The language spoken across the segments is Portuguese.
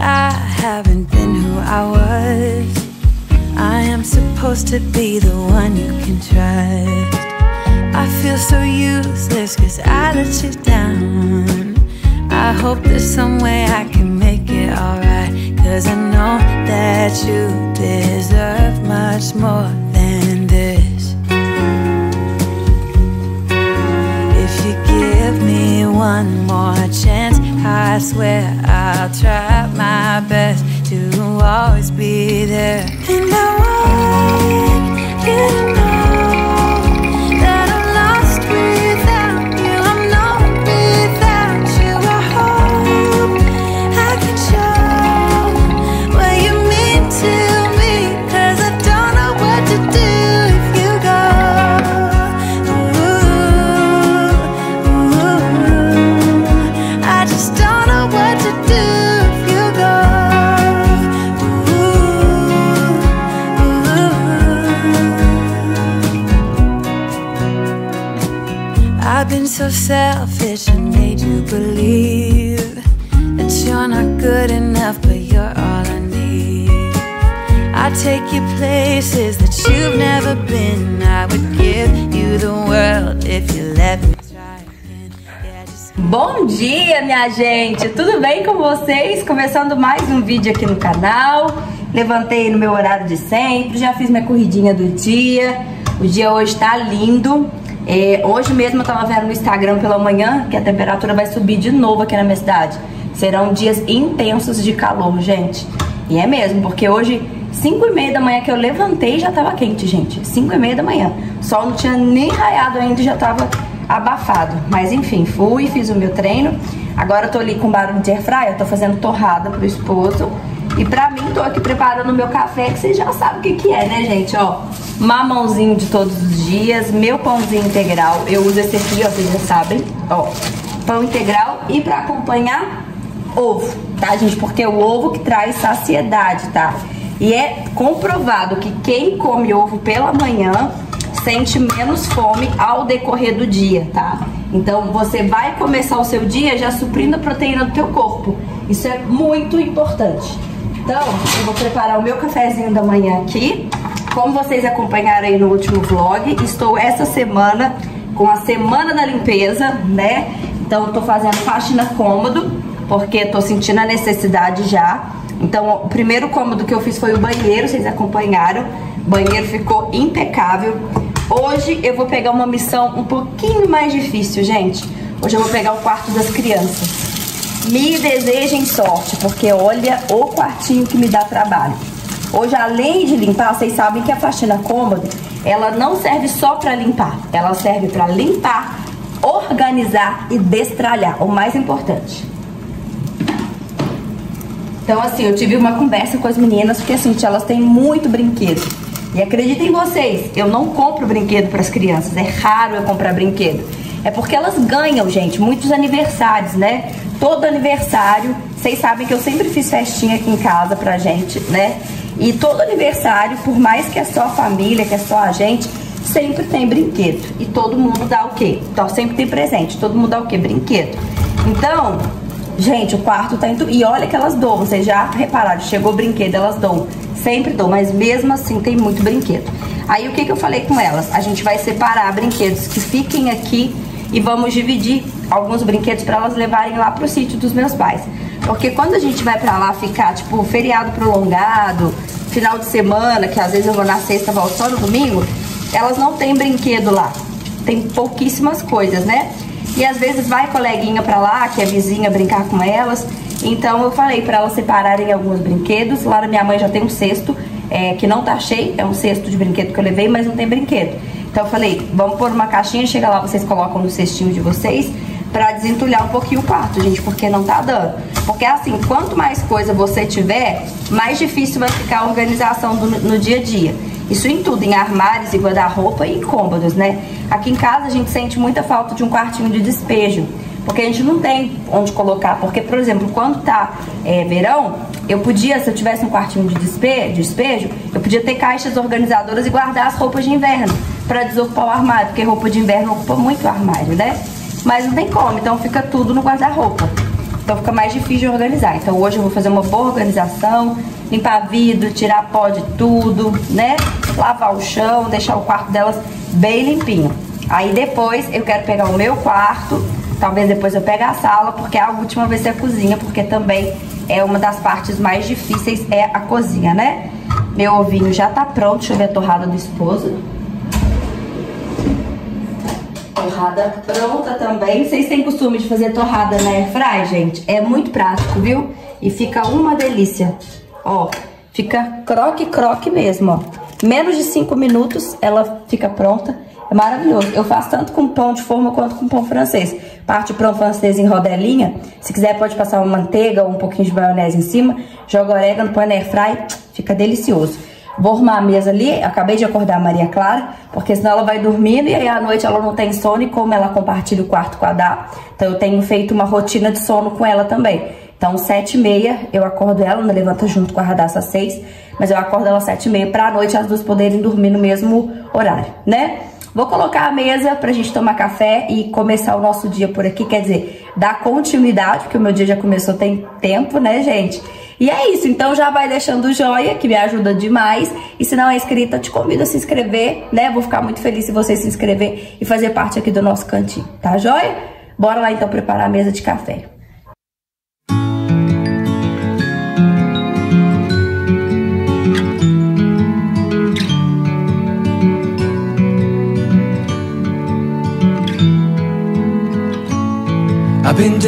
I haven't been who I was. I am supposed to be the one you can trust. I feel so useless cause I let you down. I hope there's some way I can make it alright. Cause I know that you deserve much more than this. If you give me one more chance. I swear I'll try my best to always be there. And I want you gente! Tudo bem com vocês? Começando mais um vídeo aqui no canal. Levantei no meu horário de sempre, já fiz minha corridinha do dia. O dia hoje tá lindo. É, hoje mesmo eu tava vendo no Instagram pela manhã que a temperatura vai subir de novo aqui na minha cidade. Serão dias intensos de calor, gente. E é mesmo, porque hoje, 5 e meia da manhã que eu levantei, já tava quente, gente. 5 e meia da manhã. O sol não tinha nem raiado ainda já tava abafado. Mas enfim, fui, fiz o meu treino. Agora eu tô ali com barulho de airfryer, tô fazendo torrada pro esposo. E pra mim, tô aqui preparando o meu café, que vocês já sabem o que que é, né, gente? Ó, mamãozinho de todos os dias, meu pãozinho integral. Eu uso esse aqui, ó, vocês já sabem. Ó, pão integral e pra acompanhar, ovo, tá, gente? Porque é o ovo que traz saciedade, tá? E é comprovado que quem come ovo pela manhã sente menos fome ao decorrer do dia, tá? Então você vai começar o seu dia já suprindo a proteína do teu corpo. Isso é muito importante. Então, eu vou preparar o meu cafezinho da manhã aqui. Como vocês acompanharam aí no último vlog, estou essa semana com a semana da limpeza, né? Então, eu tô fazendo faxina cômodo, porque tô sentindo a necessidade já. Então, o primeiro cômodo que eu fiz foi o banheiro, vocês acompanharam. O banheiro ficou impecável. Hoje eu vou pegar uma missão um pouquinho mais difícil, gente. Hoje eu vou pegar o quarto das crianças. Me desejem sorte, porque olha o quartinho que me dá trabalho. Hoje, além de limpar, vocês sabem que a faxina cômoda, ela não serve só para limpar. Ela serve para limpar, organizar e destralhar, o mais importante. Então, assim, eu tive uma conversa com as meninas, porque assim, elas têm muito brinquedo. E acreditem vocês, eu não compro brinquedo para as crianças, é raro eu comprar brinquedo. É porque elas ganham, gente, muitos aniversários, né? Todo aniversário, vocês sabem que eu sempre fiz festinha aqui em casa pra gente, né? E todo aniversário, por mais que é só a família, que é só a gente, sempre tem brinquedo. E todo mundo dá o quê? Então sempre tem presente. Todo mundo dá o quê? Brinquedo. Então, gente, o quarto tá indo. E olha que elas dão, vocês já repararam, chegou brinquedo, elas dão. Sempre dão, mas mesmo assim tem muito brinquedo. Aí o que, que eu falei com elas? A gente vai separar brinquedos que fiquem aqui e vamos dividir alguns brinquedos para elas levarem lá pro sítio dos meus pais. Porque quando a gente vai para lá ficar, tipo, feriado prolongado, final de semana, que às vezes eu vou na sexta, volto só no domingo, elas não têm brinquedo lá. Tem pouquíssimas coisas, né? E às vezes vai coleguinha pra lá, que é vizinha, brincar com elas. Então eu falei para elas separarem alguns brinquedos. Lá na minha mãe já tem um cesto, é, que não tá cheio, é um cesto de brinquedo que eu levei, mas não tem brinquedo. Então eu falei, vamos pôr uma caixinha, chega lá, vocês colocam no cestinho de vocês pra desentulhar um pouquinho o quarto, gente, porque não tá dando. Porque assim, quanto mais coisa você tiver, mais difícil vai ficar a organização do, no dia a dia. Isso em tudo, em armários, em guarda-roupa e em cômodos, né? Aqui em casa a gente sente muita falta de um quartinho de despejo. Porque a gente não tem onde colocar. Porque, por exemplo, quando tá é, verão, eu podia, se eu tivesse um quartinho de despejo, eu podia ter caixas organizadoras e guardar as roupas de inverno para desocupar o armário, porque roupa de inverno ocupa muito o armário, né? Mas não tem como, então fica tudo no guarda-roupa. Então fica mais difícil de organizar. Então hoje eu vou fazer uma boa organização, limpar vidro, tirar pó de tudo, né? Lavar o chão, deixar o quarto delas bem limpinho. Aí depois eu quero pegar o meu quarto, talvez depois eu pegue a sala, porque a última vai ser a cozinha, porque também é uma das partes mais difíceis, é a cozinha, né? Meu ovinho já tá pronto, deixa eu ver a torrada do esposo. Torrada pronta também. Vocês têm costume de fazer torrada na airfry, gente? É muito prático, viu? E fica uma delícia. Ó, fica croque-croque mesmo, ó. Menos de 5 minutos ela fica pronta. É maravilhoso. Eu faço tanto com pão de forma quanto com pão francês. Parte pão francês em rodelinha. Se quiser pode passar uma manteiga ou um pouquinho de maionese em cima. Joga orégano, põe na airfry. Fica delicioso. Vou arrumar a mesa ali, acabei de acordar a Maria Clara, porque senão ela vai dormindo e aí à noite ela não tem sono e como ela compartilha o quarto com a Dá, então eu tenho feito uma rotina de sono com ela também. Então, sete e meia, eu acordo ela, não levanta junto com a Radassa às seis, mas eu acordo ela às sete e meia pra noite as duas poderem dormir no mesmo horário, né? Vou colocar a mesa pra gente tomar café e começar o nosso dia por aqui, quer dizer, dar continuidade, porque o meu dia já começou tem tempo, né, gente? E é isso, então já vai deixando o joia, que me ajuda demais. E se não é inscrita, te convido a se inscrever, né? Vou ficar muito feliz se você se inscrever e fazer parte aqui do nosso cantinho, tá joia? Bora lá então preparar a mesa de café.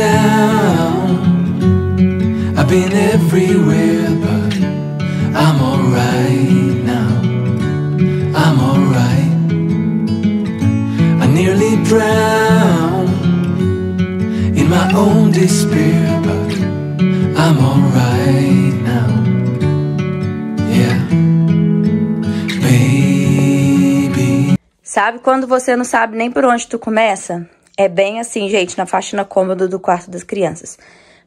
Down, I've been everywhere, but I'm alright now. I'm alright. I nearly drowned in my own despair, but I'm alright baby. Sabe quando você não sabe nem por onde tu começa? É bem assim, gente, na faxina cômoda do quarto das crianças.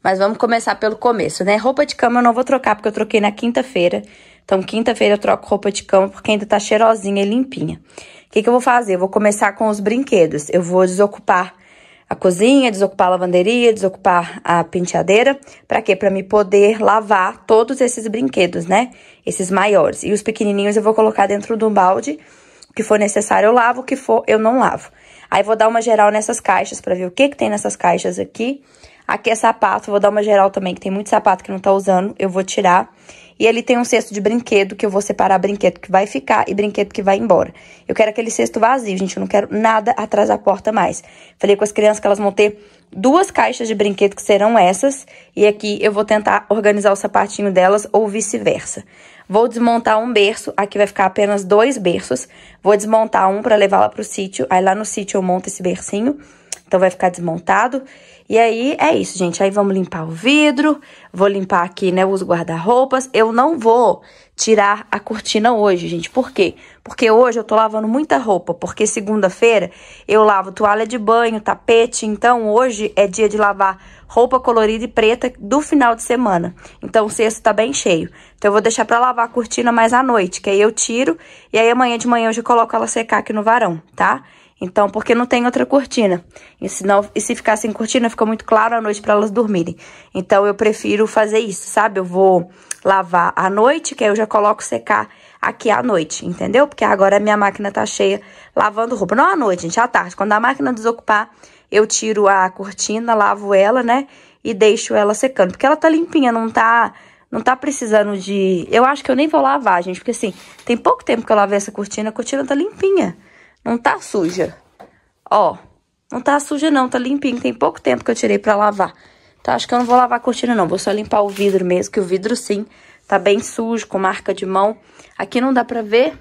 Mas vamos começar pelo começo, né? Roupa de cama eu não vou trocar, porque eu troquei na quinta-feira. Então, quinta-feira eu troco roupa de cama, porque ainda tá cheirosinha e limpinha. O que, que eu vou fazer? Eu vou começar com os brinquedos. Eu vou desocupar a cozinha, desocupar a lavanderia, desocupar a penteadeira. Pra quê? Pra me poder lavar todos esses brinquedos, né? Esses maiores. E os pequenininhos eu vou colocar dentro do balde. O que for necessário eu lavo, o que for eu não lavo. Aí vou dar uma geral nessas caixas pra ver o que que tem nessas caixas aqui. Aqui é sapato, vou dar uma geral também, que tem muito sapato que não tá usando, eu vou tirar. E ali tem um cesto de brinquedo, que eu vou separar brinquedo que vai ficar e brinquedo que vai embora. Eu quero aquele cesto vazio, gente, eu não quero nada atrás da porta mais. Falei com as crianças que elas vão ter duas caixas de brinquedo que serão essas. E aqui eu vou tentar organizar o sapatinho delas ou vice-versa. Vou desmontar um berço, aqui vai ficar apenas dois berços. Vou desmontar um para levar lá pro sítio, aí lá no sítio eu monto esse bercinho. Então vai ficar desmontado. E aí é isso, gente. Aí vamos limpar o vidro, vou limpar aqui, né, os guarda-roupas. Eu não vou tirar a cortina hoje, gente. Por quê? Porque hoje eu tô lavando muita roupa, porque segunda-feira eu lavo toalha de banho, tapete, então hoje é dia de lavar roupa colorida e preta do final de semana. Então o cesto tá bem cheio. Então eu vou deixar pra lavar a cortina mais à noite, que aí eu tiro e aí amanhã de manhã eu já coloco ela secar aqui no varão, tá? Então, porque não tem outra cortina. E, senão, e se ficar sem cortina, fica muito claro à noite para elas dormirem. Então, eu prefiro fazer isso, sabe? Eu vou lavar à noite, que aí eu já coloco secar aqui à noite, entendeu? Porque agora a minha máquina tá cheia lavando roupa. Não à noite, gente, à tarde. Quando a máquina desocupar, eu tiro a cortina, lavo ela, né? E deixo ela secando. Porque ela tá limpinha, não tá... Não tá precisando de... Eu acho que eu nem vou lavar, gente. Porque, assim, tem pouco tempo que eu lavei essa cortina. A cortina tá limpinha. Não tá suja. Ó, não tá suja não, tá limpinho. Tem pouco tempo que eu tirei pra lavar. Então, acho que eu não vou lavar a cortina não. Vou só limpar o vidro mesmo, que o vidro sim tá bem sujo, com marca de mão. Aqui não dá pra ver.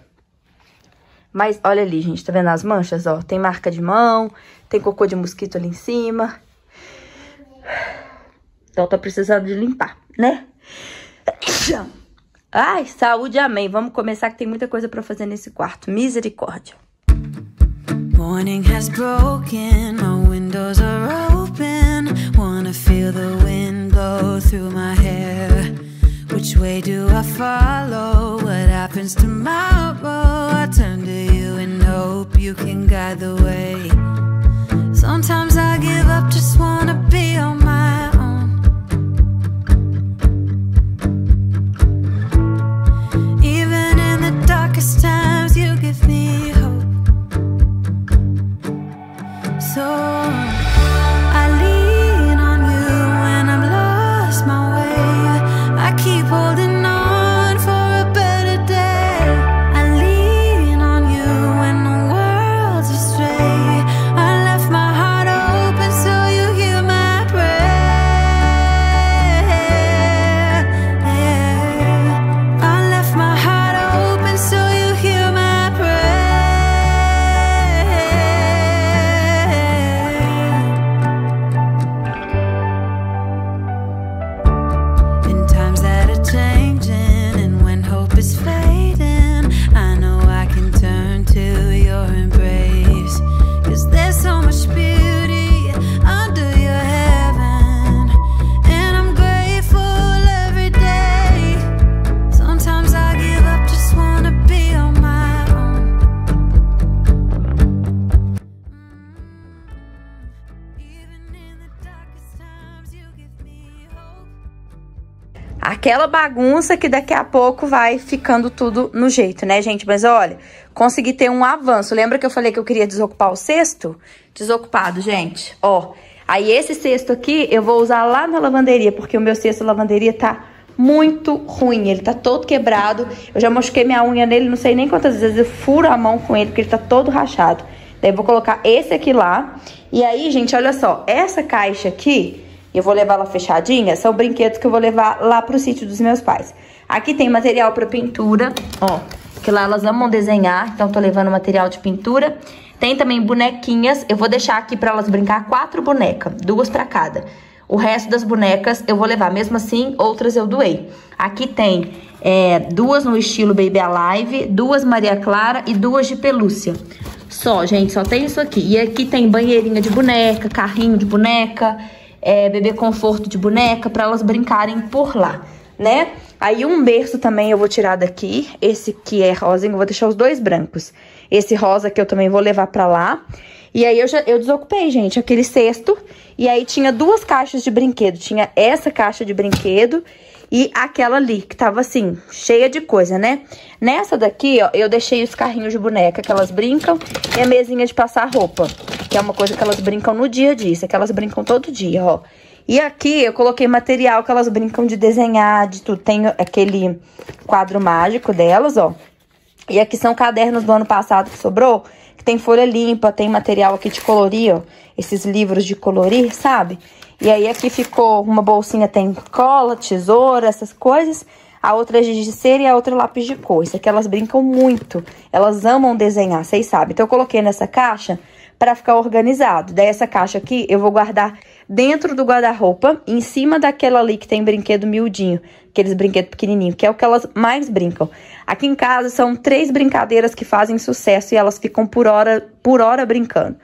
Mas olha ali, gente, tá vendo as manchas, ó? Tem marca de mão, tem cocô de mosquito ali em cima. Então, tá precisando de limpar, né? Ai, saúde, amém. Vamos começar que tem muita coisa pra fazer nesse quarto. Misericórdia. Morning has broken, my windows are open. Wanna feel the wind blow through my hair. Which way do I follow? What happens tomorrow? I turn to you and hope you can guide the way. Sometimes I give up, just wanna be on my own. Even in the darkest time. Aquela bagunça que daqui a pouco vai ficando tudo no jeito, né, gente? Mas olha, consegui ter um avanço. Lembra que eu falei que eu queria desocupar o cesto? Desocupado, gente. Ó, aí esse cesto aqui eu vou usar lá na lavanderia, porque o meu cesto de lavanderia tá muito ruim. Ele tá todo quebrado. Eu já machuquei minha unha nele, não sei nem quantas vezes eu furo a mão com ele, porque ele tá todo rachado. Daí eu vou colocar esse aqui lá. E aí, gente, olha só. Essa caixa aqui, eu vou levar ela fechadinha, são brinquedos que eu vou levar lá pro sítio dos meus pais. Aqui tem material pra pintura, ó. Que lá elas amam desenhar, então tô levando material de pintura. Tem também bonequinhas, eu vou deixar aqui pra elas brincar quatro bonecas, duas pra cada. O resto das bonecas eu vou levar, mesmo assim, outras eu doei. Aqui tem é, duas no estilo Baby Alive, duas Maria Clara e duas de pelúcia. Só, gente, só tem isso aqui. E aqui tem banheirinha de boneca, carrinho de boneca, é, bebê conforto de boneca, pra elas brincarem por lá, né? Aí um berço também eu vou tirar daqui. Esse que é rosa, eu vou deixar os dois brancos. Esse rosa que eu também vou levar pra lá. E aí eu já eu desocupei, gente, aquele cesto. E aí tinha duas caixas de brinquedo. Tinha essa caixa de brinquedo e aquela ali, que tava assim, cheia de coisa, né? Nessa daqui, ó, eu deixei os carrinhos de boneca que elas brincam e a mesinha de passar roupa, que é uma coisa que elas brincam no dia a dia, isso é que elas brincam todo dia, ó. E aqui eu coloquei material que elas brincam de desenhar, de tudo. Tem aquele quadro mágico delas, ó. E aqui são cadernos do ano passado que sobrou, que tem folha limpa, tem material aqui de colorir, ó. Esses livros de colorir, sabe? E aí aqui ficou uma bolsinha, tem cola, tesoura, essas coisas. A outra é giz de cera e a outra é lápis de cor. Isso aqui elas brincam muito. Elas amam desenhar, vocês sabem. Então eu coloquei nessa caixa para ficar organizado. Daí essa caixa aqui eu vou guardar dentro do guarda-roupa, em cima daquela ali que tem brinquedo miudinho, aqueles brinquedos pequenininhos, que é o que elas mais brincam. Aqui em casa são três brincadeiras que fazem sucesso e elas ficam por hora, por hora brincando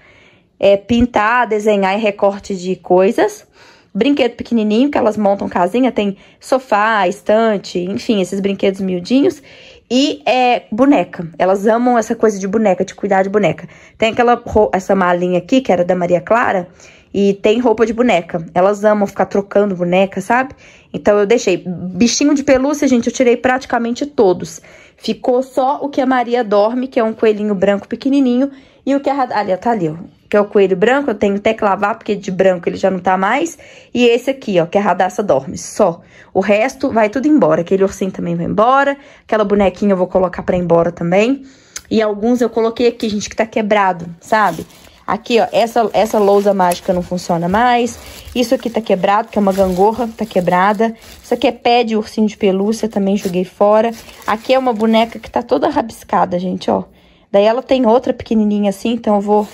é, pintar, desenhar e recorte de coisas. Brinquedo pequenininho, que elas montam casinha, tem sofá, estante, enfim, esses brinquedos miudinhos. E é boneca. Elas amam essa coisa de boneca, de cuidar de boneca. Tem aquela essa malinha aqui, que era da Maria Clara, e tem roupa de boneca. Elas amam ficar trocando boneca, sabe? Então eu deixei. Bichinho de pelúcia, gente, eu tirei praticamente todos. Ficou só o que a Maria dorme, que é um coelhinho branco pequenininho, e o que a... Ali, tá ali, ó que é o coelho branco, eu tenho até que lavar, porque de branco ele já não tá mais. E esse aqui, ó, que é a Radassa Dorme, só. O resto vai tudo embora. Aquele ursinho também vai embora. Aquela bonequinha eu vou colocar pra ir embora também. E alguns eu coloquei aqui, gente, que tá quebrado, sabe? Aqui, ó, essa, essa lousa mágica não funciona mais. Isso aqui tá quebrado, que é uma gangorra, tá quebrada. Isso aqui é pé de ursinho de pelúcia, também joguei fora. Aqui é uma boneca que tá toda rabiscada, gente, ó. Daí ela tem outra pequenininha assim, então eu vou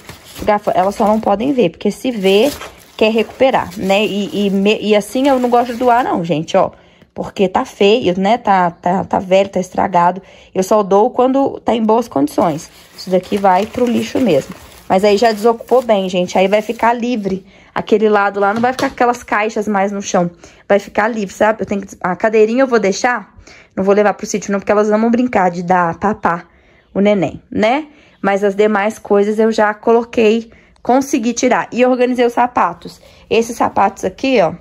elas só não podem ver, porque se vê, quer recuperar, né? E, e, e, assim eu não gosto de doar, não, gente, ó. Porque tá feio, né? Tá, tá, tá velho, tá estragado. Eu só dou quando tá em boas condições. Isso daqui vai pro lixo mesmo. Mas aí já desocupou bem, gente. Aí vai ficar livre. Aquele lado lá não vai ficar aquelas caixas mais no chão. Vai ficar livre, sabe? Eu tenho que... A cadeirinha eu vou deixar. Não vou levar pro sítio não, porque elas amam brincar de dar papá o neném, né? Mas as demais coisas eu já coloquei, consegui tirar. E organizei os sapatos. Esses sapatos aqui, ó,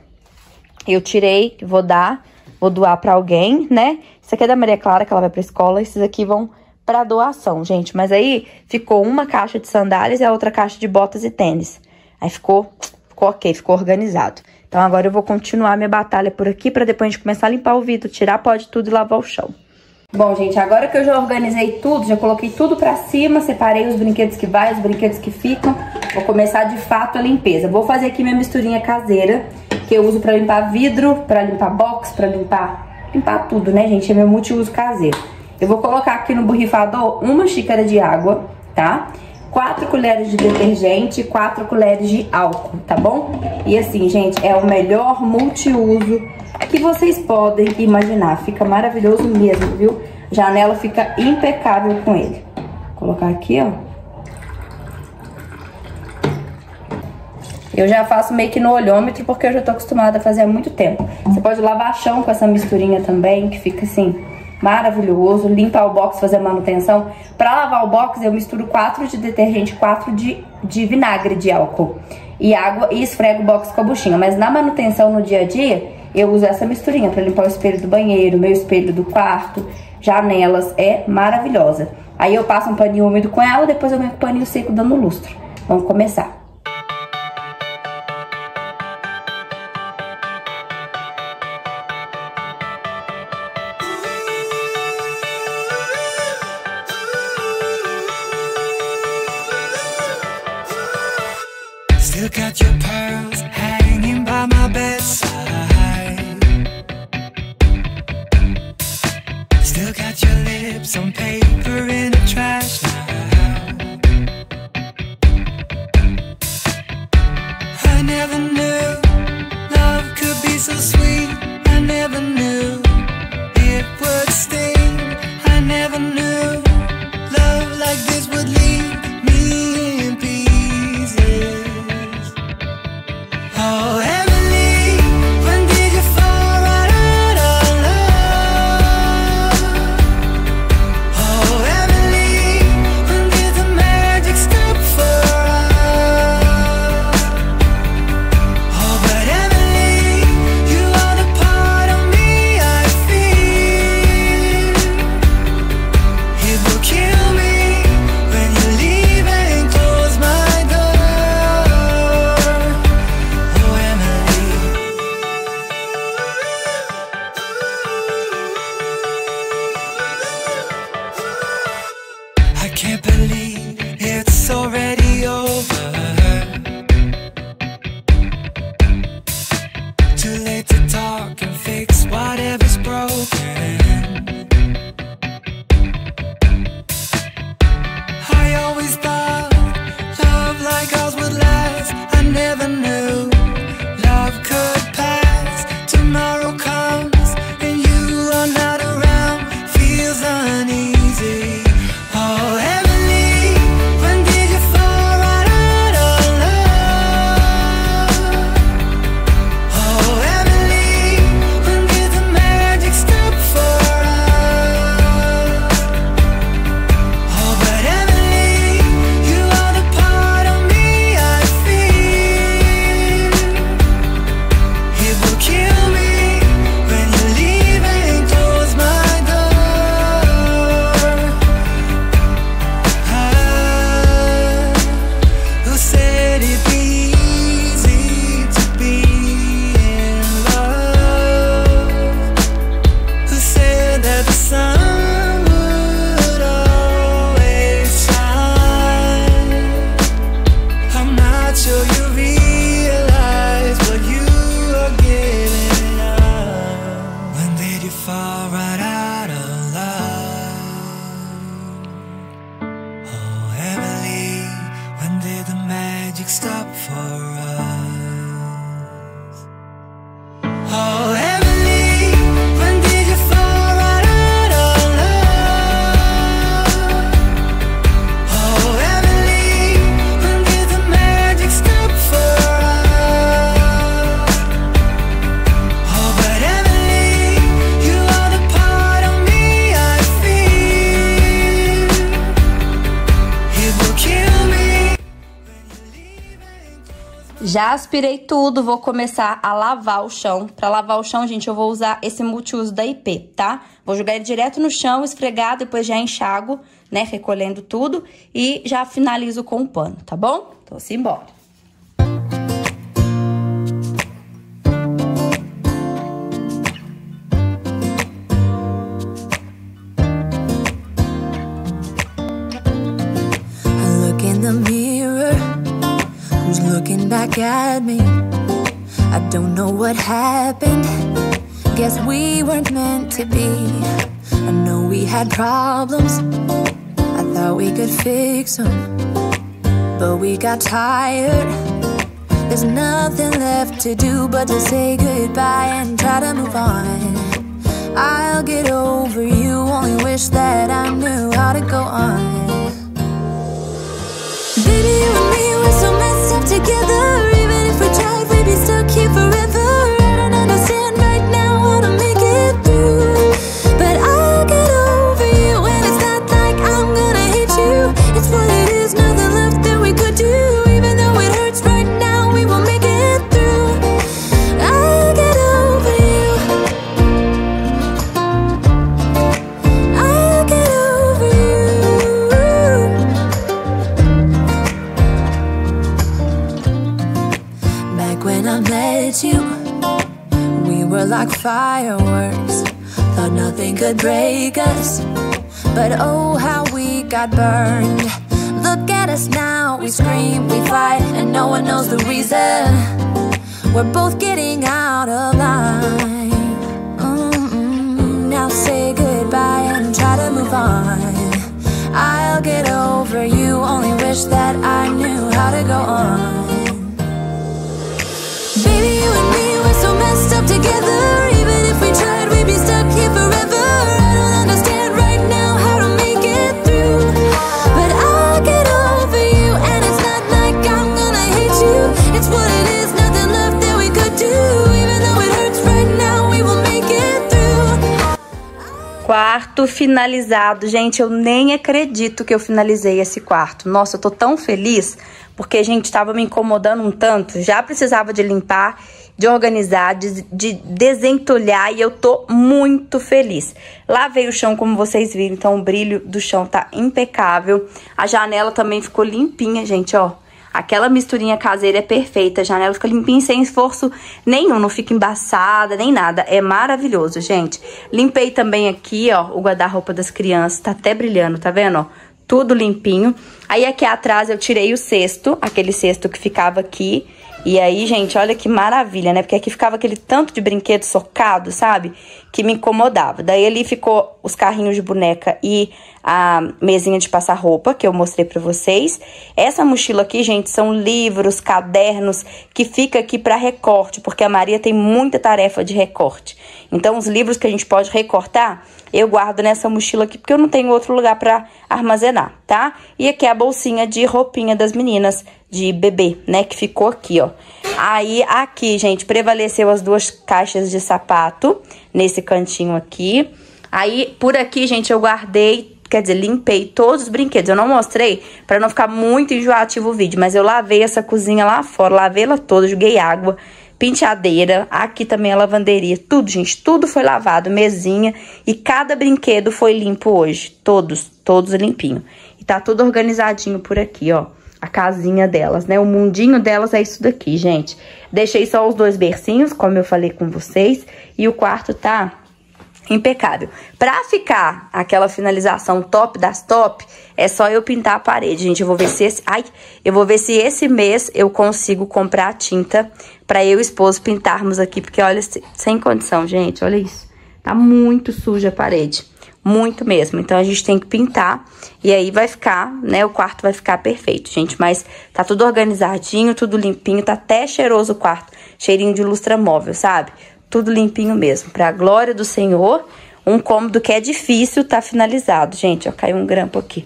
eu tirei, vou dar, vou doar pra alguém, né? Isso aqui é da Maria Clara, que ela vai pra escola, esses aqui vão pra doação, gente. Mas aí ficou uma caixa de sandálias e a outra caixa de botas e tênis. Aí ficou, ficou ok, ficou organizado. Então agora eu vou continuar minha batalha por aqui pra depois a gente começar a limpar o vidro, tirar pó de tudo e lavar o chão. Bom, gente, agora que eu já organizei tudo, já coloquei tudo pra cima, separei os brinquedos que vai, os brinquedos que ficam, vou começar de fato a limpeza. Vou fazer aqui minha misturinha caseira, que eu uso pra limpar vidro, pra limpar box, pra limpar, limpar tudo, né, gente? É meu multiuso caseiro. Eu vou colocar aqui no borrifador uma xícara de água, tá? Quatro colheres de detergente, quatro colheres de álcool, tá bom? E assim, gente, é o melhor multiuso que vocês podem imaginar. Fica maravilhoso mesmo, viu? Janela fica impecável com ele. Vou colocar aqui, ó. Eu já faço meio que no olhômetro, porque eu já tô acostumada a fazer há muito tempo. Você pode lavar chão com essa misturinha também, que fica assim, maravilhoso. Limpar o box, fazer manutenção. Pra lavar o box, eu misturo 4 de detergente, 4 de, de vinagre de álcool. E água, e esfrego o box com a buchinha. Mas na manutenção, no dia a dia, eu uso essa misturinha para limpar o espelho do banheiro, meu espelho do quarto, janelas, é maravilhosa. Aí eu passo um paninho úmido com ela, depois eu venho com o paninho seco dando lustro. Vamos começar. Oh. Já aspirei tudo, vou começar a lavar o chão. Para lavar o chão, gente, eu vou usar esse multiuso da IP, tá? Vou jogar ele direto no chão, esfregar, depois já enxago, né, recolhendo tudo e já finalizo com o pano, tá bom? Então, simbora. got me. I don't know what happened. Guess we weren't meant to be. I know we had problems. I thought we could fix them But we got tired. There's nothing left to do but to say goodbye and try to move on. I'll get over you, only wish that I knew how to go on. Baby, you and me, we're so messed up together. Like fireworks. Thought nothing could break us. But oh, how we got burned. Look at us now, we scream, we fight, and no one knows the reason. We're both getting out of line. Mm-mm. Now say goodbye and try to move on. I'll get over you, only wish that I knew how to go on. Quarto finalizado. Gente, eu nem acredito que eu finalizei esse quarto. Nossa, eu tô tão feliz porque, gente, tava me incomodando um tanto. Já precisava de limpar, de organizar, de, de desentulhar e eu tô muito feliz. Lavei o chão, como vocês viram, então o brilho do chão tá impecável. A janela também ficou limpinha, gente, ó. Aquela misturinha caseira é perfeita, a janela fica limpinha sem esforço nenhum, não fica embaçada nem nada. É maravilhoso, gente. Limpei também aqui, ó, o guarda-roupa das crianças, tá até brilhando, tá vendo, ó? Tudo limpinho. Aí aqui atrás eu tirei o cesto, aquele cesto que ficava aqui. E aí, gente, olha que maravilha, né? Porque aqui ficava aquele tanto de brinquedo socado, sabe? Que me incomodava. Daí ali ficou os carrinhos de boneca e a mesinha de passar roupa, que eu mostrei pra vocês. Essa mochila aqui, gente, são livros, cadernos, que fica aqui pra recorte, porque a Maria tem muita tarefa de recorte. Então, os livros que a gente pode recortar, eu guardo nessa mochila aqui, porque eu não tenho outro lugar pra armazenar, tá? E aqui é a bolsinha de roupinha das meninas, de bebê, né, que ficou aqui, ó. Aí, aqui, gente, prevaleceu as duas caixas de sapato, nesse cantinho aqui. Aí, por aqui, gente, eu guardei, quer dizer, limpei todos os brinquedos. Eu não mostrei pra não ficar muito enjoativo o vídeo, mas eu lavei essa cozinha lá fora, lavei ela toda, joguei água, penteadeira, aqui também a lavanderia, tudo, gente, tudo foi lavado, mesinha, e cada brinquedo foi limpo hoje, todos, todos limpinho. E tá tudo organizadinho por aqui, ó a casinha delas, né? O mundinho delas é isso daqui, gente. Deixei só os dois bercinhos, como eu falei com vocês, e o quarto tá impecável. Pra ficar aquela finalização top das top, é só eu pintar a parede, gente. Eu vou ver se esse, ai, eu vou ver se esse mês eu consigo comprar tinta pra eu e o esposo pintarmos aqui, porque olha, sem condição, gente, olha isso. Tá muito suja a parede muito mesmo. Então a gente tem que pintar e aí vai ficar, né? O quarto vai ficar perfeito, gente. Mas tá tudo organizadinho, tudo limpinho, tá até cheiroso o quarto, cheirinho de lustra móvel, sabe? Tudo limpinho mesmo. Pra glória do Senhor, um cômodo que é difícil tá finalizado, gente. Ó, caiu um grampo aqui.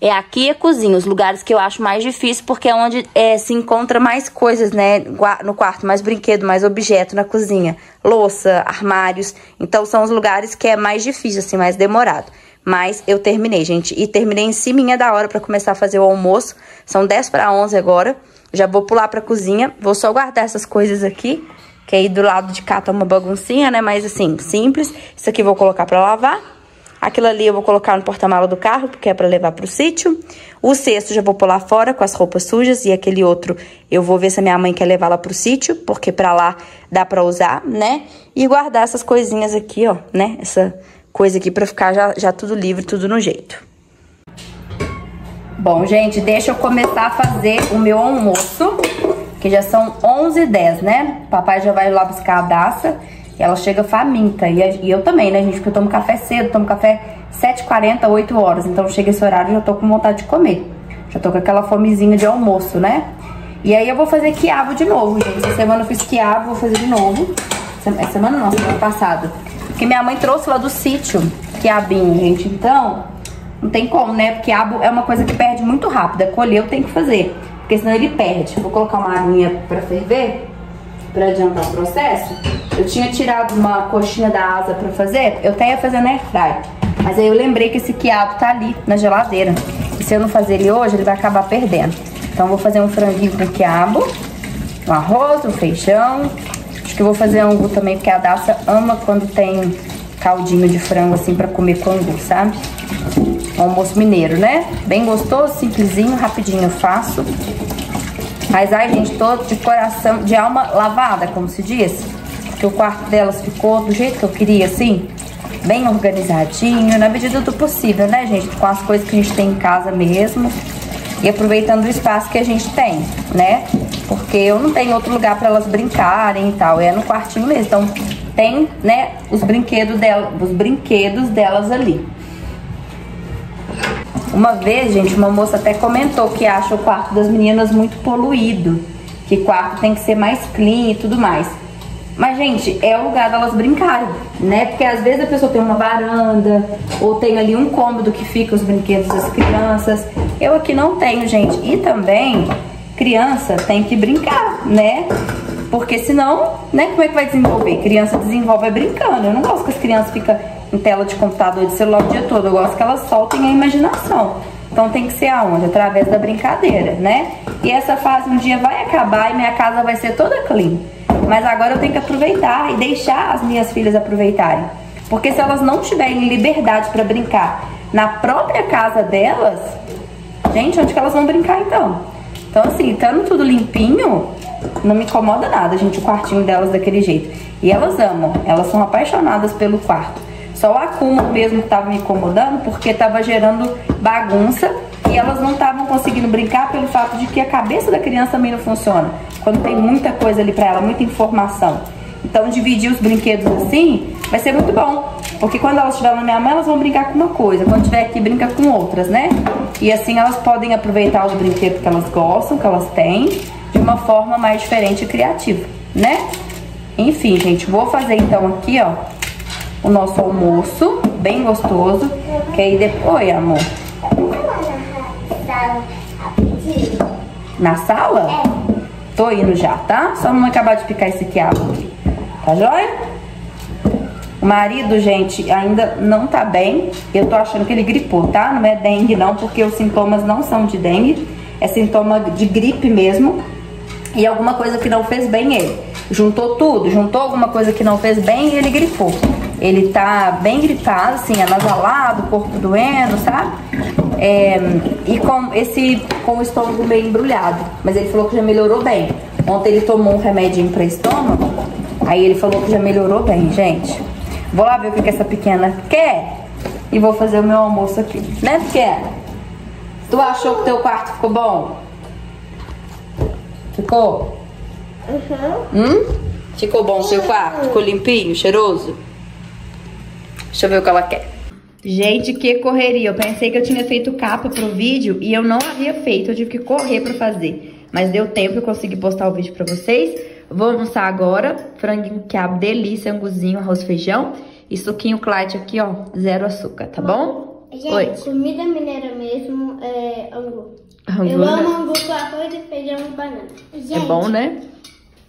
É aqui a cozinha, os lugares que eu acho mais difícil, porque é onde é, se encontra mais coisas, né? No quarto, mais brinquedo, mais objeto na cozinha. Louça, armários. Então, são os lugares que é mais difícil, assim, mais demorado. Mas eu terminei, gente. E terminei em cima da hora para começar a fazer o almoço. São 10 para 11 agora. Já vou pular pra cozinha. Vou só guardar essas coisas aqui. Que aí do lado de cá tá uma baguncinha, né? Mas assim, simples. Isso aqui vou colocar pra lavar. Aquilo ali eu vou colocar no porta-mala do carro, porque é para levar pro sítio. O cesto já vou pular fora com as roupas sujas e aquele outro eu vou ver se a minha mãe quer levar lá pro sítio, porque para lá dá para usar, né? E guardar essas coisinhas aqui, ó, né? Essa coisa aqui para ficar já, já tudo livre, tudo no jeito. Bom, gente, deixa eu começar a fazer o meu almoço, que já são 11h10, né? Papai já vai lá buscar a daça ela chega faminta. E, e eu também, né, gente? Porque eu tomo café cedo, tomo café 7h40, 8 horas. Então chega esse horário e eu tô com vontade de comer. Já tô com aquela fomezinha de almoço, né? E aí eu vou fazer quiabo de novo, gente. Essa semana eu fiz quiabo, vou fazer de novo. Essa semana não, semana passada. Porque minha mãe trouxe lá do sítio quiabinho, gente. Então, não tem como, né? Porque quiabo é uma coisa que perde muito rápido. É colher, eu tenho que fazer. Porque senão ele perde. Vou colocar uma aguinha pra ferver, pra adiantar o processo. Eu tinha tirado uma coxinha da asa pra fazer, eu até ia fazer na airfryer. Mas aí eu lembrei que esse quiabo tá ali na geladeira. E se eu não fazer ele hoje, ele vai acabar perdendo. Então eu vou fazer um franguinho com quiabo, um arroz, um feijão. Acho que eu vou fazer angu também, porque a Daça ama quando tem caldinho de frango assim pra comer com angu, sabe? Um almoço mineiro, né? Bem gostoso, simplesinho, rapidinho eu faço. Mas ai, gente, tô de coração, de alma lavada, como se diz. que o quarto delas ficou do jeito que eu queria, assim, bem organizadinho, na medida do possível, né, gente? Com as coisas que a gente tem em casa mesmo e aproveitando o espaço que a gente tem, né? Porque eu não tenho outro lugar para elas brincarem e tal, é no quartinho mesmo. Então tem, né, os brinquedos dela, os brinquedos delas ali. Uma vez, gente, uma moça até comentou que acha o quarto das meninas muito poluído, que quarto tem que ser mais clean e tudo mais. Mas, gente, é o lugar delas brincarem, né? Porque às vezes a pessoa tem uma varanda, ou tem ali um cômodo que fica os brinquedos das crianças. Eu aqui não tenho, gente. E também, criança tem que brincar, né? Porque senão, né, como é que vai desenvolver? Criança desenvolve brincando. Eu não gosto que as crianças ficam em tela de computador, de celular o dia todo. Eu gosto que elas soltem a imaginação. Então tem que ser aonde? Através da brincadeira, né? E essa fase um dia vai acabar e minha casa vai ser toda clean. Mas agora eu tenho que aproveitar e deixar as minhas filhas aproveitarem. Porque se elas não tiverem liberdade para brincar na própria casa delas, gente, onde que elas vão brincar então? Então assim, estando tudo limpinho, não me incomoda nada, gente, o quartinho delas daquele jeito. E elas amam, elas são apaixonadas pelo quarto. Só o acúmulo mesmo que tava me incomodando, porque tava gerando bagunça e elas não estavam conseguindo brincar pelo fato de que a cabeça da criança também não funciona quando tem muita coisa ali pra ela, muita informação. Então, dividir os brinquedos assim vai ser muito bom. Porque quando elas estiverem na minha mão, elas vão brincar com uma coisa. Quando tiver aqui, brinca com outras, né? E assim elas podem aproveitar os brinquedos que elas gostam, que elas têm, de uma forma mais diferente e criativa, né? Enfim, gente, vou fazer então aqui, ó, o nosso almoço, bem gostoso. Que aí depois, Oi, amor. Na sala? É. Tô indo já, tá? Só não acabar de picar esse quiabo aqui. Tá joia? O marido, gente, ainda não tá bem. Eu tô achando que ele gripou, tá? Não é dengue não, porque os sintomas não são de dengue. É sintoma de gripe mesmo. E alguma coisa que não fez bem ele. Juntou tudo, juntou alguma coisa que não fez bem e ele gripou. Ele tá bem gripado, assim, anasalado, corpo doendo, sabe? É, e com esse com o estômago meio embrulhado. Mas ele falou que já melhorou bem. Ontem ele tomou um remedinho para estômago. Aí ele falou que já melhorou bem, gente. Vou lá ver o que, que essa pequena quer. E vou fazer o meu almoço aqui. Né, pequena? Tu achou que teu quarto ficou bom? Ficou? Uhum. Hum? Ficou bom o seu quarto? Ficou limpinho, cheiroso? Deixa eu ver o que ela quer. Gente, que correria. Eu pensei que eu tinha feito capa pro vídeo e eu não havia feito. Eu tive que correr pra fazer. Mas deu tempo, eu consegui postar o vídeo pra vocês. Vou almoçar agora. Franguinho quiabo, delícia, anguzinho, arroz, feijão. E suquinho Clyde aqui, ó, zero açúcar, tá bom? Gente, Oi. comida mineira mesmo é angu. Angu, eu né? amo angu com arroz e feijão e banana. Gente, É bom, né?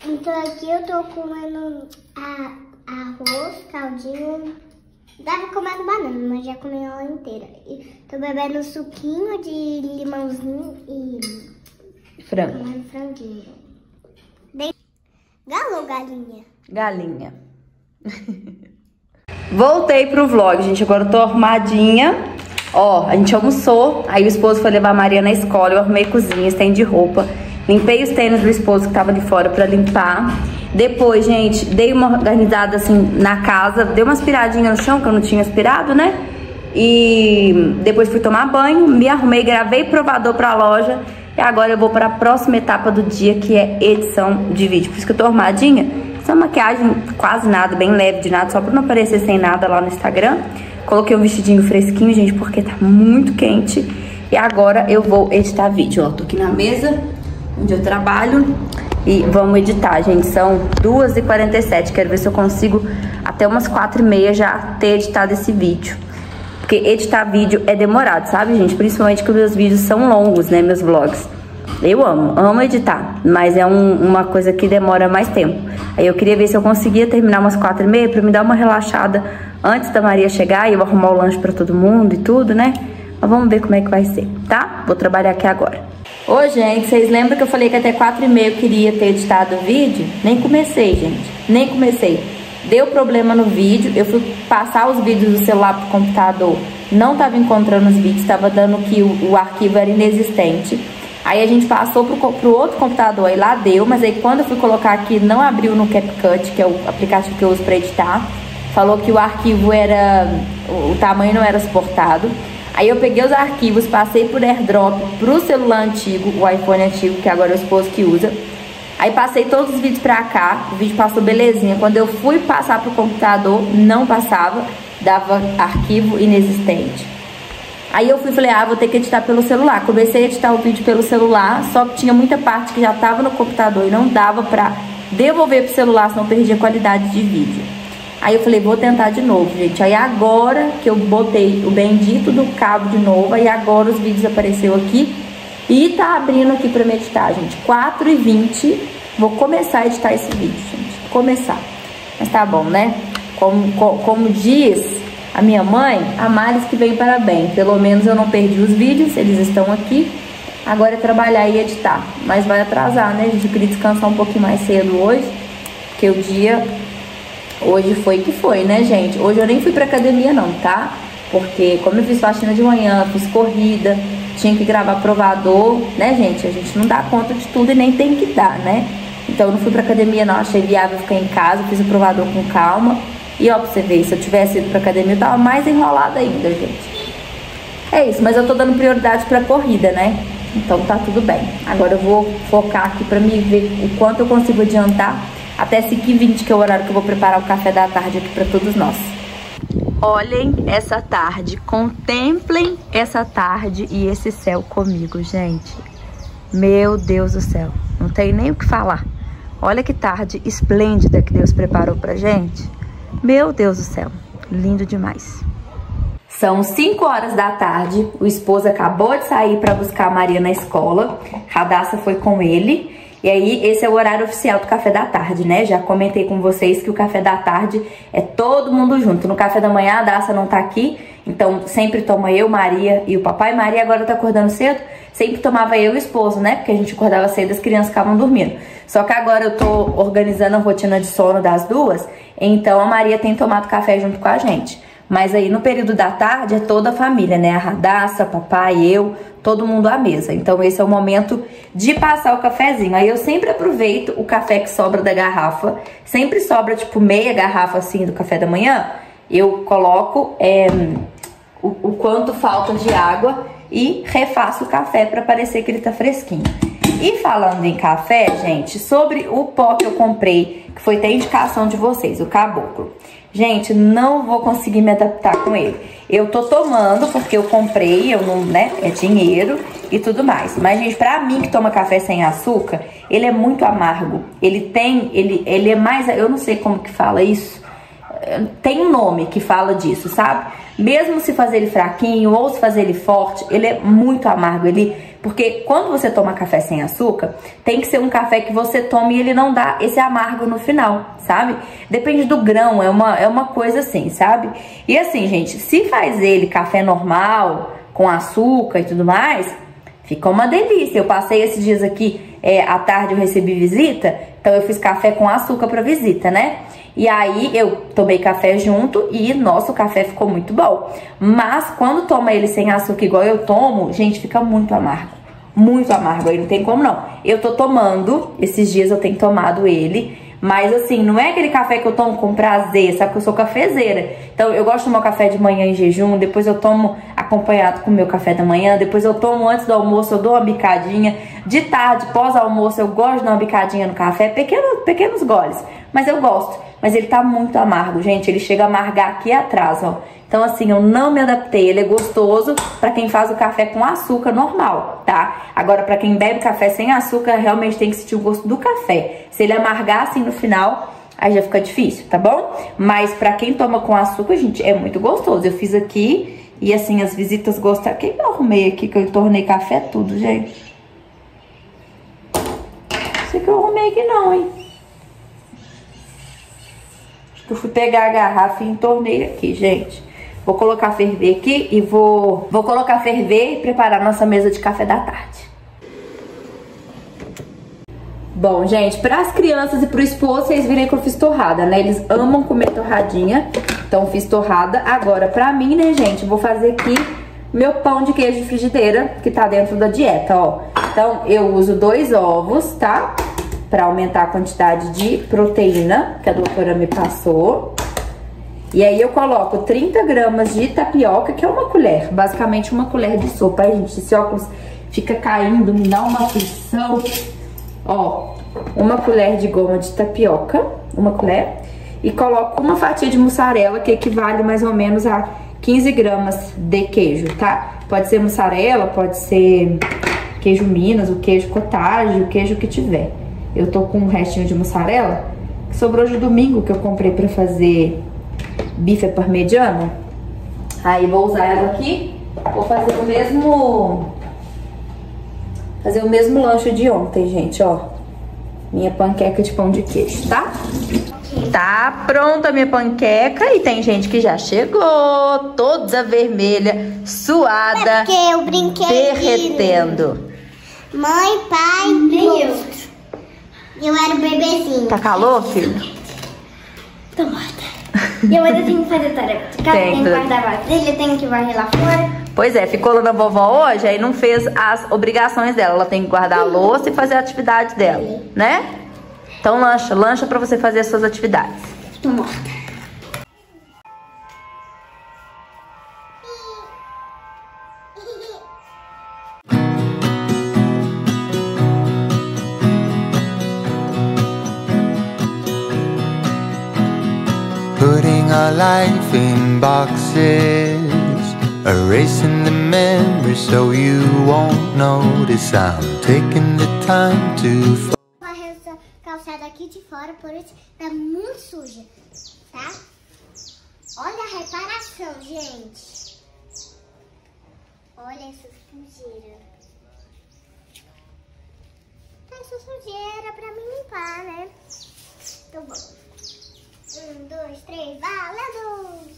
Então aqui eu tô comendo a, arroz, caldinho. Dava comendo banana, mas já comi ela inteira. E tô bebendo suquinho de limãozinho e Frango. comendo franguinho. Bem... Galo ou galinha? Galinha. Voltei pro vlog, gente. Agora eu tô arrumadinha. Ó, a gente almoçou. Aí o esposo foi levar a Maria na escola. Eu arrumei cozinha, estendi roupa. Limpei os tênis do esposo que tava ali fora pra limpar. Depois, gente, dei uma organizada assim na casa. Dei uma aspiradinha no chão, que eu não tinha aspirado, né? E depois fui tomar banho, me arrumei, gravei provador pra loja. E agora eu vou para a próxima etapa do dia, que é edição de vídeo. Por isso que eu tô arrumadinha. Essa maquiagem quase nada, bem leve de nada, só pra não aparecer sem nada lá no Instagram. Coloquei um vestidinho fresquinho, gente, porque tá muito quente. E agora eu vou editar vídeo, ó. Tô aqui na mesa onde eu trabalho e vamos editar, gente. São 2h47, quero ver se eu consigo até umas 4h30 já ter editado esse vídeo. Porque editar vídeo é demorado, sabe, gente? Principalmente que meus vídeos são longos, né, meus vlogs. Eu amo, amo editar, mas é um- uma coisa que demora mais tempo. Aí eu queria ver se eu conseguia terminar umas quatro e meia pra me dar uma relaxada antes da Maria chegar e eu arrumar o lanche pra todo mundo e tudo, né? Mas vamos ver como é que vai ser, tá? Vou trabalhar aqui agora. Ô, gente, vocês lembram que eu falei que até quatro e meia eu queria ter editado o vídeo? Nem comecei, gente. Nem comecei. Deu problema no vídeo, eu fui passar os vídeos do celular pro computador, não tava encontrando os vídeos, tava dando que o, o arquivo era inexistente. Aí a gente passou pro, pro outro computador, aí lá deu, mas aí quando eu fui colocar aqui, não abriu no CapCut, que é o aplicativo que eu uso pra editar. Falou que o arquivo era. o tamanho não era suportado. Aí eu peguei os arquivos, passei por airdrop pro celular antigo, o iPhone antigo, que agora é o esposo que usa. Aí passei todos os vídeos pra cá, o vídeo passou belezinha. Quando eu fui passar pro computador, não passava, dava arquivo inexistente. Aí eu fui falei, ah, vou ter que editar pelo celular. Comecei a editar o vídeo pelo celular, só que tinha muita parte que já tava no computador e não dava pra devolver pro celular, senão perdia qualidade de vídeo. Aí eu falei, vou tentar de novo, gente. Aí agora que eu botei o bendito do cabo de novo, aí agora os vídeos apareceu aqui e tá abrindo aqui pra meditar, gente. 4 e 20 vou começar a editar esse vídeo, gente. Começar. Mas tá bom, né? Como, como, diz a minha mãe, a males que vem para bem. Pelo menos eu não perdi os vídeos, eles estão aqui. Agora é trabalhar e editar. Mas vai atrasar, né, gente? Eu queria descansar um pouquinho mais cedo hoje, porque o dia Hoje foi que foi, né, gente? Hoje eu nem fui pra academia não, tá? Porque como eu fiz faxina de manhã, fiz corrida, tinha que gravar provador, né, gente? A gente não dá conta de tudo e nem tem que dar, né? Então eu não fui pra academia não, achei viável ficar em casa, fiz o provador com calma. E ó, pra você ver, se eu tivesse ido pra academia, eu tava mais enrolada ainda, gente. É isso, mas eu tô dando prioridade pra corrida, né? Então tá tudo bem. Agora eu vou focar aqui pra me ver o quanto eu consigo adiantar até 5h20, que é o horário que eu vou preparar o café da tarde aqui para todos nós. Olhem essa tarde, contemplem essa tarde e esse céu comigo, gente. Meu Deus do céu, não tem nem o que falar. Olha que tarde esplêndida que Deus preparou pra gente. Meu Deus do céu, lindo demais. São 5 horas da tarde, o esposo acabou de sair para buscar a Maria na escola. Radassa foi com ele e aí, esse é o horário oficial do café da tarde, né? Já comentei com vocês que o café da tarde é todo mundo junto. No café da manhã, a Daça não tá aqui, então sempre toma eu, Maria e o papai. Maria agora tá acordando cedo, sempre tomava eu e o esposo, né? Porque a gente acordava cedo, as crianças ficavam dormindo. Só que agora eu tô organizando a rotina de sono das duas, então a Maria tem tomado café junto com a gente. Mas aí no período da tarde é toda a família, né? A Radassa, papai, eu, todo mundo à mesa. Então esse é o momento de passar o cafezinho. Aí eu sempre aproveito o café que sobra da garrafa. Sempre sobra tipo meia garrafa assim do café da manhã. Eu coloco é, o, o quanto falta de água e refaço o café para parecer que ele tá fresquinho. E falando em café, gente, sobre o pó que eu comprei, que foi até indicação de vocês, o caboclo. Gente, não vou conseguir me adaptar com ele. Eu tô tomando porque eu comprei, eu não, né, é dinheiro e tudo mais. Mas, gente, pra mim que toma café sem açúcar, ele é muito amargo. Ele tem, ele, ele é mais, eu não sei como que fala isso. Tem um nome que fala disso, sabe? Mesmo se fazer ele fraquinho ou se fazer ele forte, ele é muito amargo. Ele porque quando você toma café sem açúcar, tem que ser um café que você tome e ele não dá esse amargo no final, sabe? Depende do grão, é uma, é uma coisa assim, sabe? E assim, gente, se faz ele café normal, com açúcar e tudo mais, fica uma delícia. Eu passei esses dias aqui, é, à tarde eu recebi visita, então eu fiz café com açúcar pra visita, né? E aí eu tomei café junto e nosso café ficou muito bom. Mas quando toma ele sem açúcar igual eu tomo, gente, fica muito amargo. Muito amargo, aí não tem como não. Eu tô tomando, esses dias eu tenho tomado ele, mas assim, não é aquele café que eu tomo com prazer, sabe que eu sou cafezeira. Então eu gosto de tomar café de manhã em jejum, depois eu tomo acompanhado com o meu café da manhã, depois eu tomo antes do almoço, eu dou uma bicadinha. De tarde, pós-almoço, eu gosto de dar uma bicadinha no café, pequenos, pequenos goles, mas eu gosto mas ele tá muito amargo, gente. Ele chega a amargar aqui atrás, ó. Então, assim, eu não me adaptei. Ele é gostoso para quem faz o café com açúcar normal, tá? Agora, para quem bebe café sem açúcar, realmente tem que sentir o gosto do café. Se ele amargar assim no final, aí já fica difícil, tá bom? Mas para quem toma com açúcar, gente, é muito gostoso. Eu fiz aqui e, assim, as visitas gostaram. O que eu arrumei aqui? Que eu tornei café tudo, gente. Isso aqui eu arrumei aqui não, hein? Eu fui pegar a garrafa e entornei aqui, gente. Vou colocar ferver aqui e vou, vou colocar ferver e preparar nossa mesa de café da tarde. Bom, gente, para as crianças e para o esposo, vocês viram que eu fiz torrada, né? Eles amam comer torradinha, então fiz torrada. Agora, para mim, né, gente, vou fazer aqui meu pão de queijo de frigideira, que tá dentro da dieta, ó. Então, eu uso dois ovos, tá? Pra aumentar a quantidade de proteína que a doutora me passou. E aí eu coloco 30 gramas de tapioca, que é uma colher, basicamente uma colher de sopa. Aí, gente, esse óculos fica caindo, me dá uma aflição. Ó, uma colher de goma de tapioca, uma colher. E coloco uma fatia de mussarela, que equivale mais ou menos a 15 gramas de queijo, tá? Pode ser mussarela, pode ser queijo Minas, o queijo cottage, o queijo que tiver. Eu tô com um restinho de mussarela, que sobrou de domingo, que eu comprei pra fazer bife parmegiano. Aí vou usar ela aqui, vou fazer o mesmo... Fazer o mesmo lanche de ontem, gente, ó. Minha panqueca de pão de queijo, tá? Tá pronta a minha panqueca e tem gente que já chegou, toda vermelha, suada, É eu brinquei. derretendo. Mãe, pai, monstro. Eu era o bebezinho. Tá calor, filho? Tô morta. E eu ainda tenho que fazer tarefa de casa, Tem tenho que que- guardar vasilha, tenho que varrer lá fora. Pois é, ficou lá na vovó hoje, aí não fez as obrigações dela. Ela tem que guardar a louça e fazer a atividade dela, né? Então lancha, lancha pra você fazer as suas atividades. Tô morta. Life in boxes, erasing the memories so you won't notice. I'm taking the time to. Essa calçada aqui de fora, por isso tá muito suja, tá? Olha a reparação, gente. Olha essa sujeira. Tá essa sujeira pra mim limpar, né? Então bom. Um, dois, três, valendo!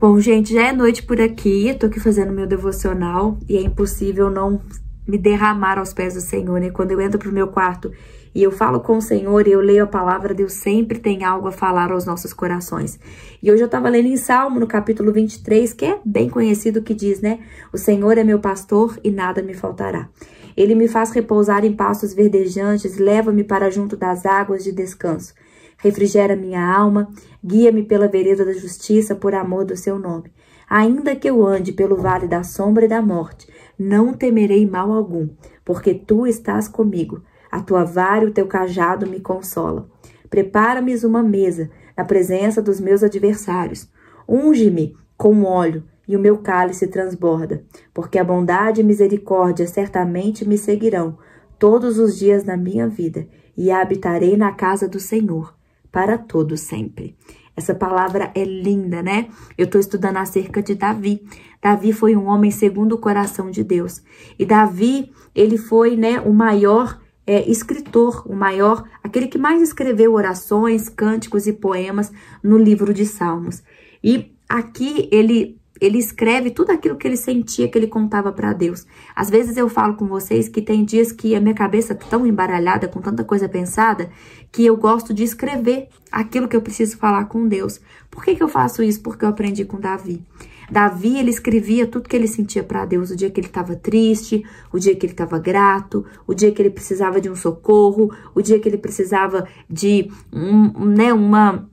Bom, gente, já é noite por aqui. Eu tô aqui fazendo meu devocional e é impossível não me derramar aos pés do Senhor, né? Quando eu entro pro meu quarto e eu falo com o Senhor e eu leio a palavra, Deus sempre tem algo a falar aos nossos corações. E hoje eu tava lendo em Salmo, no capítulo 23, que é bem conhecido, que diz, né? O Senhor é meu pastor e nada me faltará. Ele me faz repousar em pastos verdejantes, leva-me para junto das águas de descanso. Refrigera minha alma, guia-me pela vereda da justiça por amor do seu nome. Ainda que eu ande pelo vale da sombra e da morte, não temerei mal algum, porque tu estás comigo. A tua vara e o teu cajado me consolam. Prepara-me uma mesa na presença dos meus adversários. Unge-me com óleo e o meu cálice transborda, porque a bondade e misericórdia certamente me seguirão todos os dias da minha vida, e habitarei na casa do Senhor para todo sempre. Essa palavra é linda, né? Eu estou estudando acerca de Davi. Davi foi um homem segundo o coração de Deus. E Davi, ele foi, né, o maior é, escritor, o maior, aquele que mais escreveu orações, cânticos e poemas no livro de Salmos. E aqui ele ele escreve tudo aquilo que ele sentia, que ele contava para Deus. Às vezes eu falo com vocês que tem dias que a minha cabeça tá tão embaralhada, com tanta coisa pensada, que eu gosto de escrever aquilo que eu preciso falar com Deus. Por que, que eu faço isso? Porque eu aprendi com Davi. Davi, ele escrevia tudo que ele sentia para Deus, o dia que ele estava triste, o dia que ele estava grato, o dia que ele precisava de um socorro, o dia que ele precisava de um, né, uma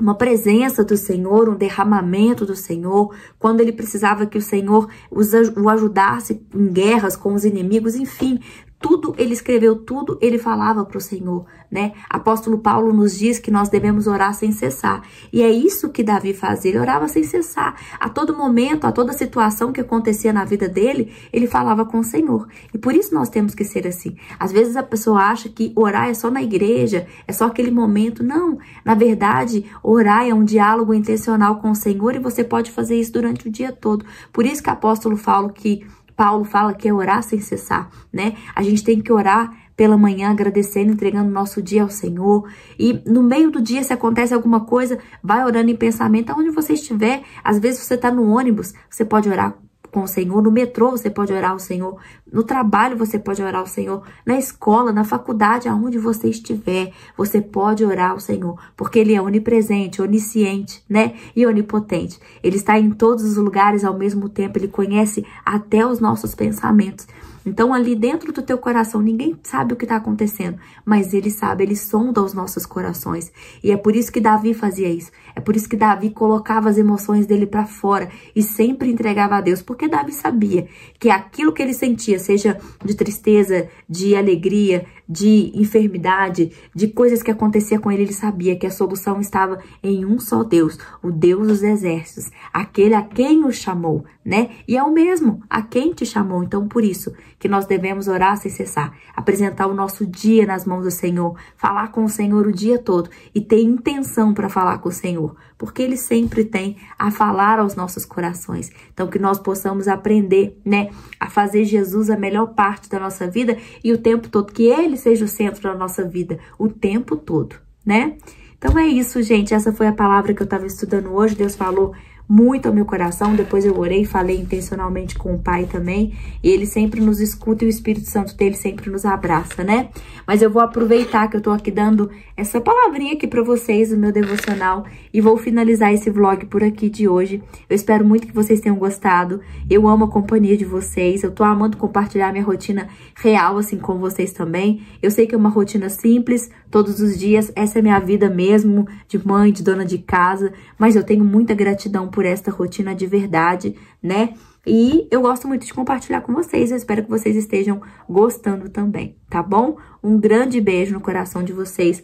uma presença do Senhor, um derramamento do Senhor, quando ele precisava que o Senhor o ajudasse em guerras com os inimigos, enfim, tudo ele escreveu, tudo ele falava para o Senhor, né? Apóstolo Paulo nos diz que nós devemos orar sem cessar. E é isso que Davi fazia, ele orava sem cessar. A todo momento, a toda situação que acontecia na vida dele, ele falava com o Senhor. E por isso nós temos que ser assim. Às vezes a pessoa acha que orar é só na igreja, é só aquele momento. Não, na verdade, orar é um diálogo intencional com o Senhor e você pode fazer isso durante o dia todo. Por isso que o apóstolo fala que Paulo fala que é orar sem cessar, né? A gente tem que orar pela manhã, agradecendo, entregando nosso dia ao Senhor. E no meio do dia, se acontece alguma coisa, vai orando em pensamento, aonde você estiver. Às vezes você está no ônibus, você pode orar com o Senhor, no metrô você pode orar ao Senhor, no trabalho você pode orar ao Senhor, na escola, na faculdade, aonde você estiver, você pode orar ao Senhor, porque Ele é onipresente, onisciente, né? E onipotente. Ele está em todos os lugares ao mesmo tempo, Ele conhece até os nossos pensamentos. Então, ali dentro do teu coração, ninguém sabe o que está acontecendo, mas ele sabe, ele sonda os nossos corações. E é por isso que Davi fazia isso. É por isso que Davi colocava as emoções dele para fora e sempre entregava a Deus, porque Davi sabia que aquilo que ele sentia, seja de tristeza, de alegria, de enfermidade, de coisas que acontecia com ele, ele sabia que a solução estava em um só Deus, o Deus dos exércitos, aquele a quem o chamou, né? E é o mesmo a quem te chamou. Então, por isso que nós devemos orar sem cessar, apresentar o nosso dia nas mãos do Senhor, falar com o Senhor o dia todo e ter intenção para falar com o Senhor, porque ele sempre tem a falar aos nossos corações. Então, que nós possamos aprender, né, a fazer Jesus a melhor parte da nossa vida e o tempo todo que ele seja o centro da nossa vida o tempo todo, né? Então é isso, gente. Essa foi a palavra que eu estava estudando hoje. Deus falou muito ao meu coração. Depois eu orei, falei intencionalmente com o Pai também. E ele sempre nos escuta e o Espírito Santo dele sempre nos abraça, né? Mas eu vou aproveitar que eu tô aqui dando essa palavrinha aqui para vocês, o meu devocional, e vou finalizar esse vlog por aqui de hoje. Eu espero muito que vocês tenham gostado. Eu amo a companhia de vocês. Eu tô amando compartilhar minha rotina real, assim, com vocês também. Eu sei que é uma rotina simples, todos os dias. Essa é minha vida mesmo, de mãe, de dona de casa. Mas eu tenho muita gratidão por por esta rotina de verdade, né? E eu gosto muito de compartilhar com vocês. Eu espero que vocês estejam gostando também, tá bom? Um grande beijo no coração de vocês.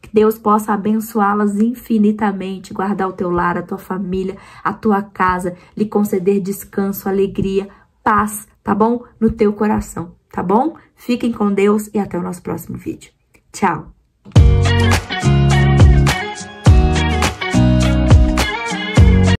Que Deus possa abençoá-las infinitamente, guardar o teu lar, a tua família, a tua casa, lhe conceder descanso, alegria, paz, tá bom? No teu coração, tá bom? Fiquem com Deus e até o nosso próximo vídeo. Tchau!